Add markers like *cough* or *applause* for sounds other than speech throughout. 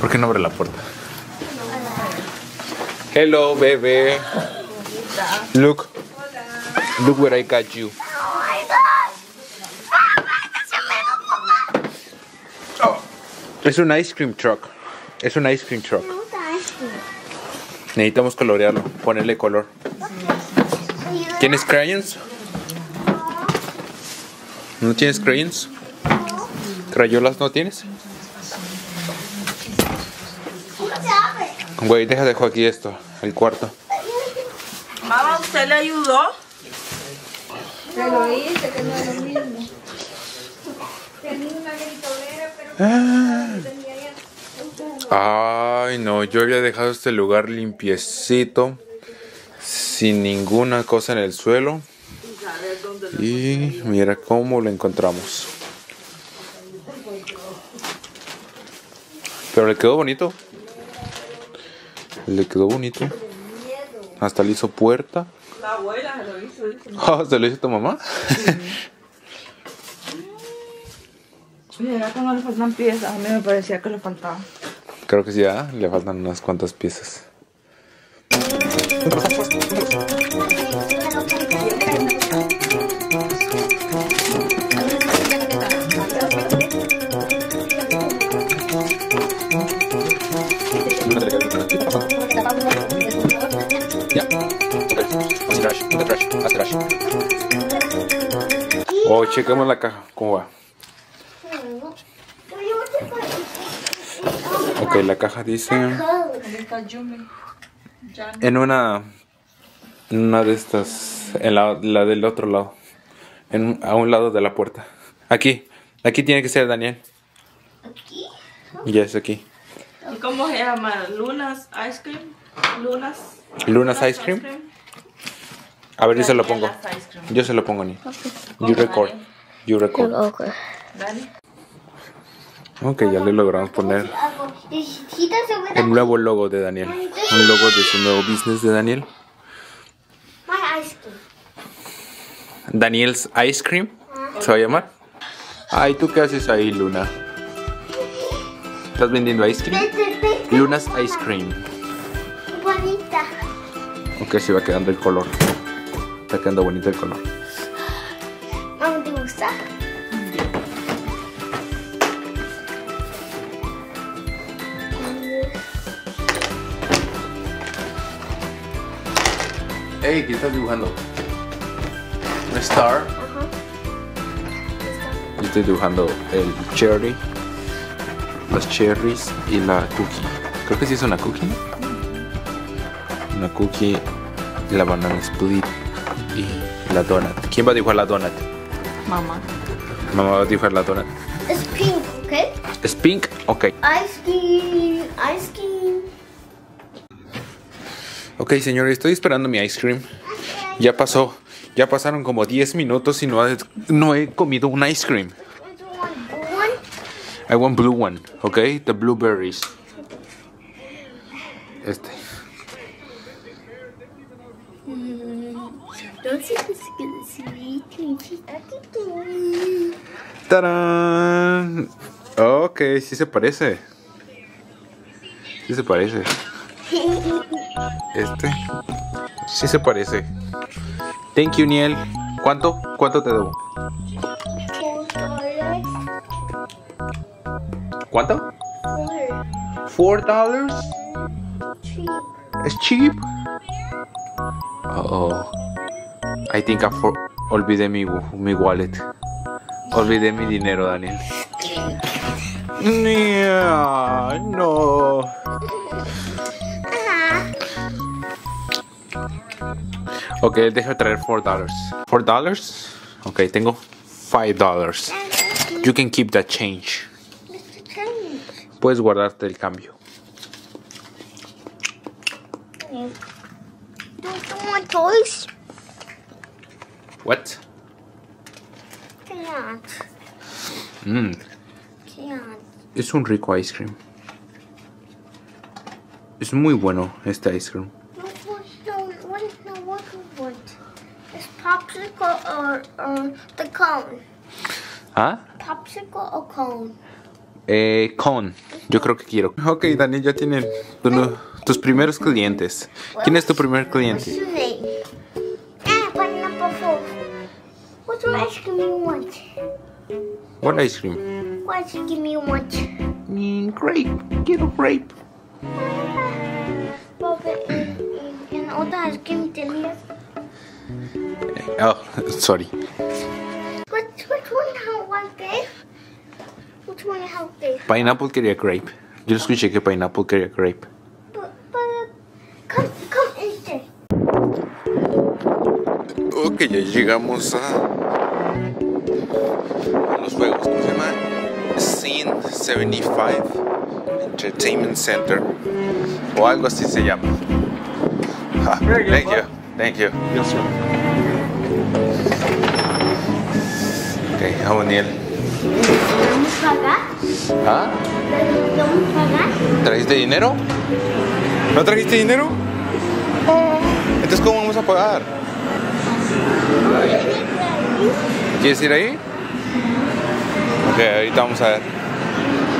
¿Por qué no abre la puerta? Hello, bebé. Look. Look where I got you. Es un ice cream truck. Es un ice cream truck. Necesitamos colorearlo, ponerle color. ¿Tienes crayons? ¿No tienes crayons? ¿Crayolas no tienes? Güey, deja dejo aquí esto, el cuarto. Mamá, ¿usted le ayudó? Se lo hice, que no es lo mismo. Tenía una gritolera, pero tenía ya. Ay, no, yo había dejado este lugar limpiecito, sin ninguna cosa en el suelo. Y mira cómo lo encontramos. Pero le quedó bonito. Le quedó bonito. Hasta le hizo puerta. La abuela se lo hizo. Oh, ¿Se lo hizo tu mamá? Mira que no le faltan piezas. A mí me parecía que le faltaban. Creo que sí, ¿ah? le faltan unas cuantas piezas. Oh, chequemos la caja, ¿cómo va? Ok, la caja dice en una en una de estas en la, la del otro lado en, a un lado de la puerta aquí aquí tiene que ser Daniel Aquí. ya es aquí ¿Y cómo se llama? ¿Lunas Ice Cream? ¿Lunas? Lunas Ice Cream a ver yo se lo pongo. yo se lo pongo ni. You record. you record. Okay. Dani. ok ya le logramos poner el nuevo logo de Daniel. Un logo de su nuevo business de Daniel. My ice cream. Daniel's Ice Cream se va a llamar ay tú qué haces ahí Luna estás vendiendo ice cream Luna's Ice Cream. Bonita. Ok, se va quedando el color. Está quedando bonito el color. Mamá, ¿te gusta? Hey, ¿qué estás dibujando? ¿Un star? Yo estoy dibujando el cherry, las cherries y la cookie. Creo que sí es una cookie. ¿no? Una cookie, la banana split y la donut. ¿Quién va a dibujar la donut? Mamá. Mamá va a dibujar la donut. Es pink, ¿ok? ¿Es pink? Ok. Ice cream. Ice cream. Ok, señor, estoy esperando mi ice cream. Ya pasó. Ya pasaron como 10 minutos y no he, no he comido un ice cream. One. I want blue one, okay? The blueberries. Este. ¡Tarán! Ok, sí se parece. Sí se parece. Este. Sí se parece. Thank you, Niel. ¿Cuánto? ¿Cuánto te debo? ¿Cuánto? Four dollars. ¿Es cheap? Oh, I think I for olvidé mi, mi wallet. Olvidé mi dinero, Daniel. Nia, no. Ok, deja traer 4 dollars. 4 dollars? Ok, tengo 5 dollars. You can keep that change. Puedes guardarte el cambio. Don't you want toys? What? Can't. Mmm, Can't. es un rico ice cream. Es muy bueno este ice cream. Is popsicle or, or the cone? ¿Ah? Popsicle or cone? Eh, con. Yo creo que quiero. Ok, Daniel, ya tienen tu- tus primeros clientes. ¿Quién es tu primer cliente? What ice cream you want? What ice cream? What ice cream you want? Mm, grape. Quiero grape. Bobby, ¿en otra ice cream tenías? Oh, *laughs* sorry. Which, which one how one gave? Which one how gave? Pineapple quería grape. Yo escuché que Pineapple quería grape. But, but, come, come and stay. Ok, ya llegamos a, a 1975 Entertainment Center o algo así se llama. Ah, thank you, thank you. Okay, ¿Vamos pagar? ¿Ah? ¿Trajiste dinero? ¿No trajiste dinero? Eh. Entonces, ¿cómo vamos a pagar? ¿Quieres ir ahí? Ok, ahorita vamos a ver.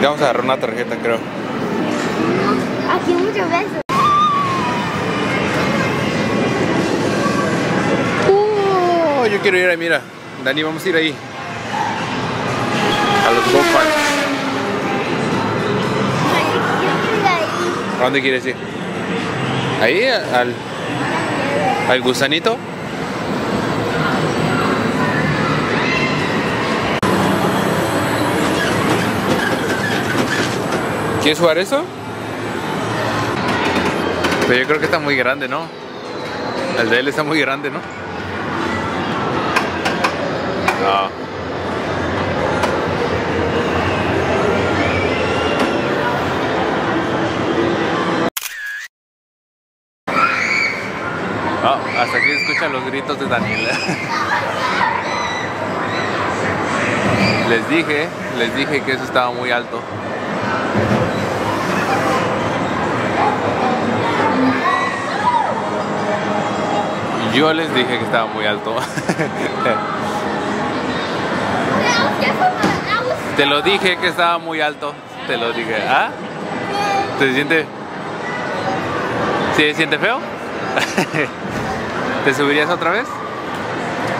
Ahorita vamos a agarrar una tarjeta, creo. Aquí muchas veces. Oh, yo quiero ir ahí, mira. Dani, vamos a ir ahí. A los go-karts. ¿A dónde quieres ir? ¿Ahí? ¿Al, al gusanito? ¿Quieres jugar eso? Pero yo creo que está muy grande, ¿no? El de él está muy grande, ¿no? No. No, hasta aquí se escuchan los gritos de Daniela. *laughs* Les dije, les dije que eso estaba muy alto. Yo les dije que estaba muy alto. *laughs* Te lo dije que estaba muy alto. Te lo dije. ¿Ah? ¿Te siente? ¿Sí se siente feo? *laughs* ¿Te subirías otra vez?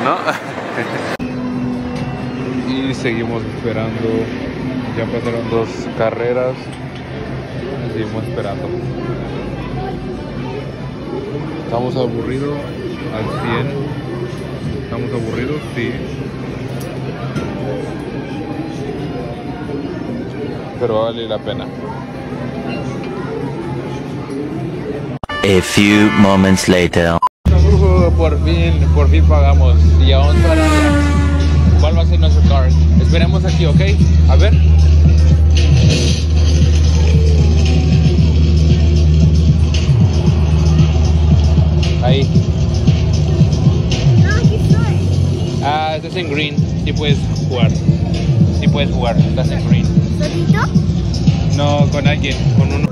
¿No? *laughs* y seguimos esperando. Ya pasaron dos carreras. Seguimos esperando. Estamos aburridos al 100. Estamos aburridos, sí. Pero vale la pena. A few moments later. Uh, por fin, por fin pagamos. Y aún todavía. ¿Cuál va a ser nuestro card? Esperemos aquí, ¿ok? A ver. Ahí. Ah, estás en green. Sí puedes jugar. Sí puedes jugar. Estás en green. ¿Solito? No, con alguien. Con uno.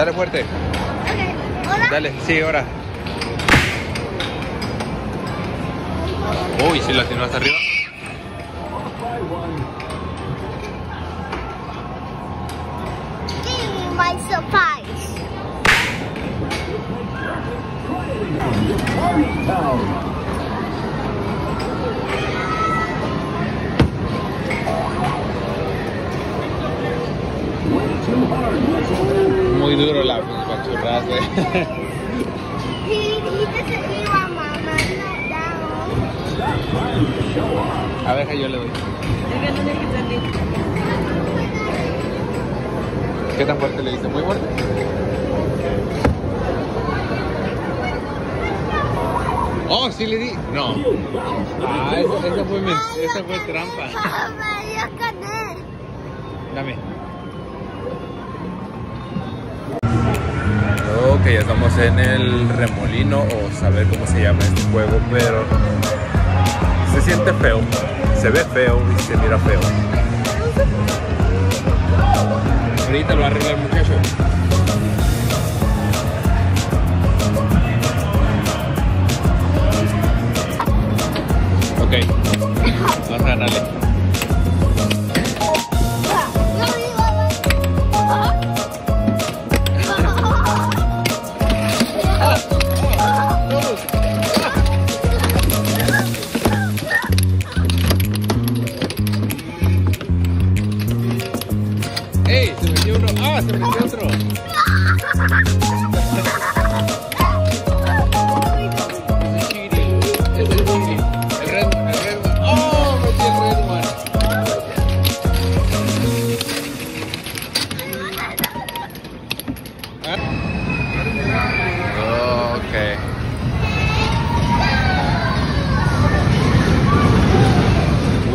Dale fuerte. Okay. Hola. Dale, sí, ahora. Uy, sí, la tiró hasta arriba. Give me my surprise. A ver, yo le doy. ¿Qué tan fuerte le diste? ¿Muy fuerte? Oh, sí le di. No. Ah, esa, esa fue, esa fue trampa. Mama, Dame. Ok, ya estamos en el remolino o saber cómo se llama este juego, pero se siente feo, se ve feo y se mira feo. Ahorita lo va a arreglar el muchacho. Ok, vamos a ganarle.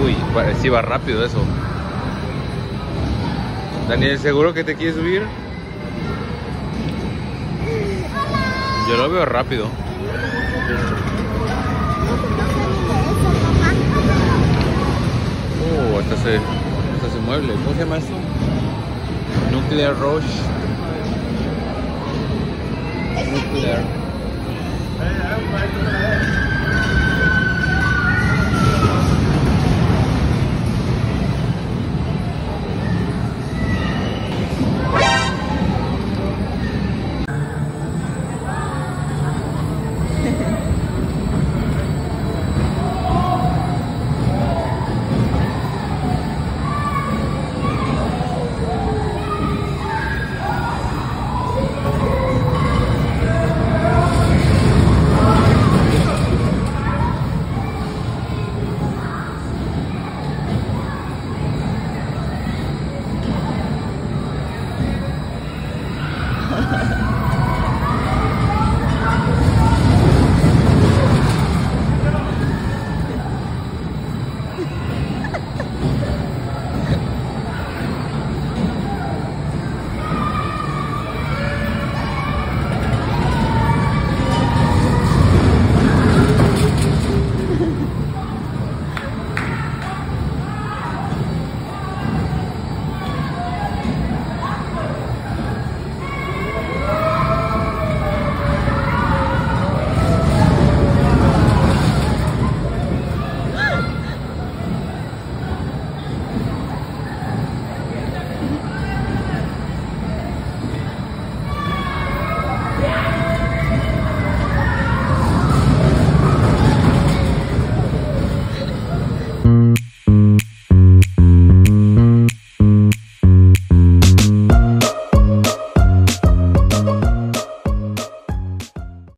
Uy, sí va rápido eso. Daniel, ¿seguro que te quieres subir? Yo lo veo rápido. Oh, hasta se, hasta se mueble. ¿Cómo se llama esto? Nuclear Rush. Nuclear.